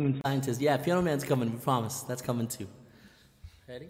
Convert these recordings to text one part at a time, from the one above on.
human scientist. Yeah, Piano Man's coming. We promise. That's coming too. Ready?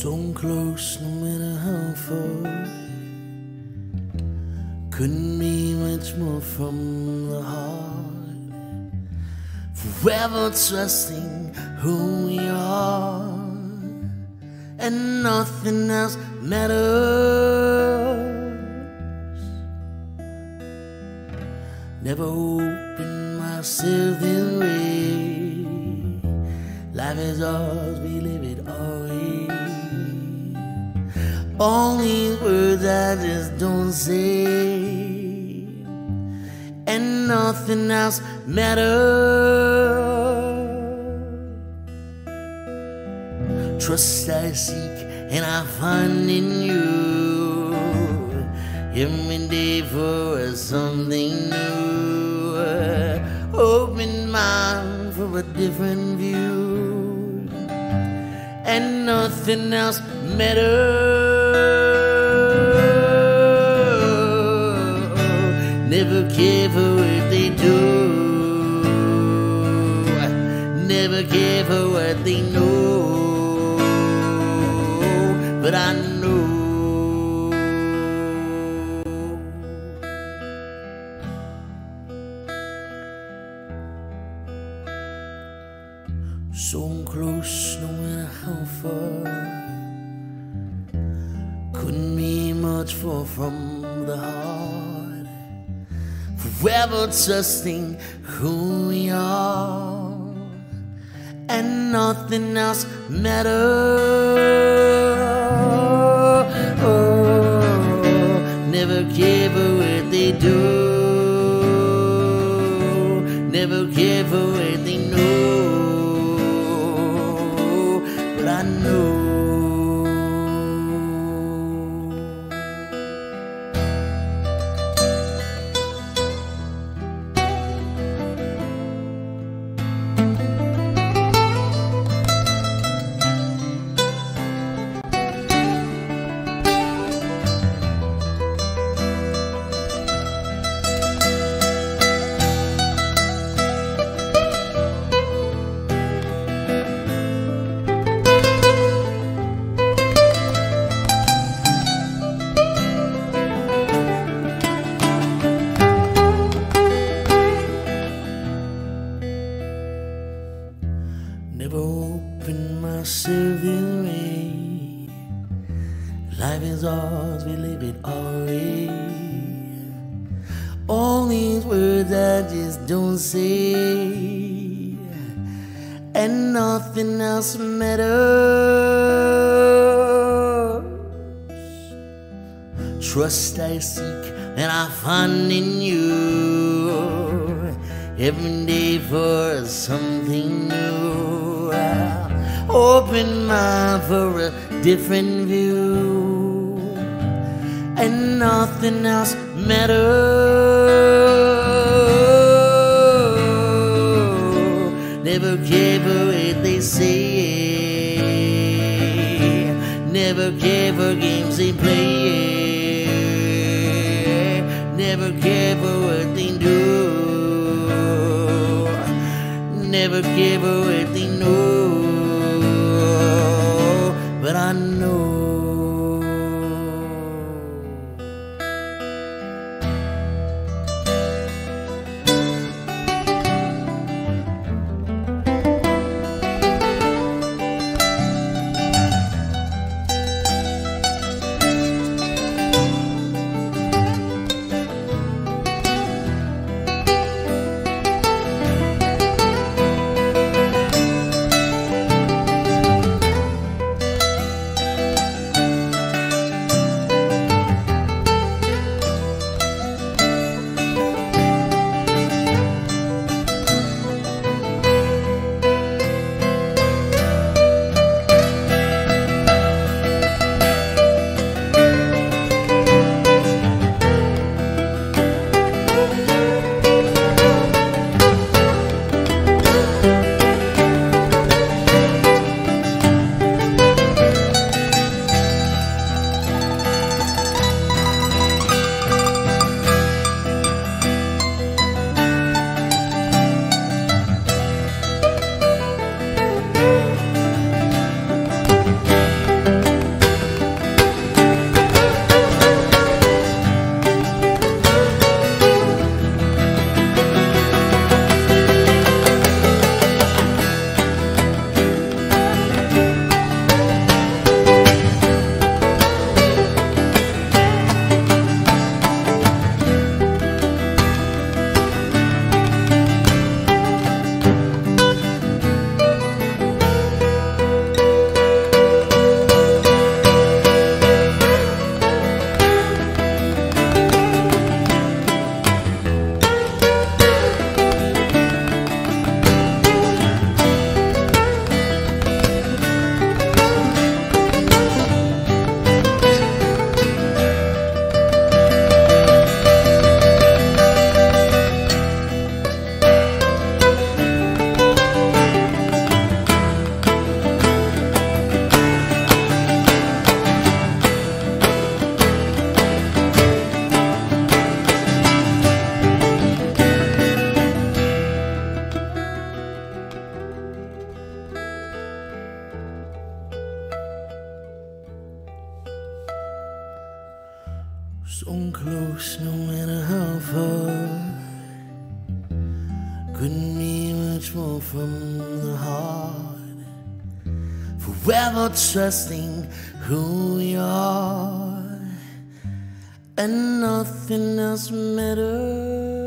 So close, no matter how far. Couldn't be much more from the heart. Forever trusting who we are, and nothing else matters. Never opened myself this way. Life is ours, we live it All these words I just don't say, and nothing else matters. Trust I seek, and I find in you every day for something new. Open mind for a different view, and nothing else matters. Never care for what they do. Never care for what they know. But I know. So close, no matter how far. Couldn't be much far from the heart. Forever trusting who we are, and nothing else matters. Oh, never care what they do. Never Never open myself this way. Life is ours, we live it always. All these words I just don't say, and nothing else matters. Trust I seek, and I find in you every day for something new. Open mind for a different view, and nothing else matters. Never care for what they say. Never care for games they play. Never care for what they do. Never care for what they know. But I know. So close, no matter how far. Couldn't be much more from the heart. Forever trusting who we are, and nothing else matters.